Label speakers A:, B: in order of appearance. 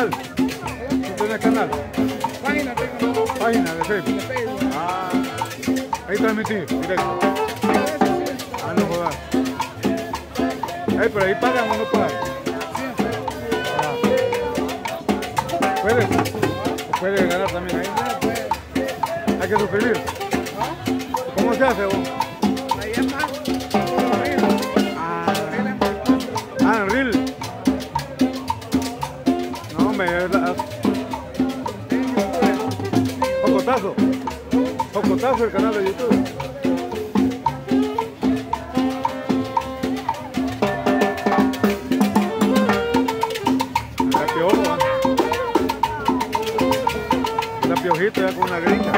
A: Canal? ¿Tú tienes canal?
B: Página tengo.
A: Página de Facebook.
B: De Facebook.
A: Ah, ahí transmití, directo. Ah, no jodas. Ay, pero ahí pagan o no pagan. Ah. ¿Puedes? ¿Puedes ganar también ahí? Hay que suscribir. ¿Cómo se hace vos? Piojito ya con una gringa.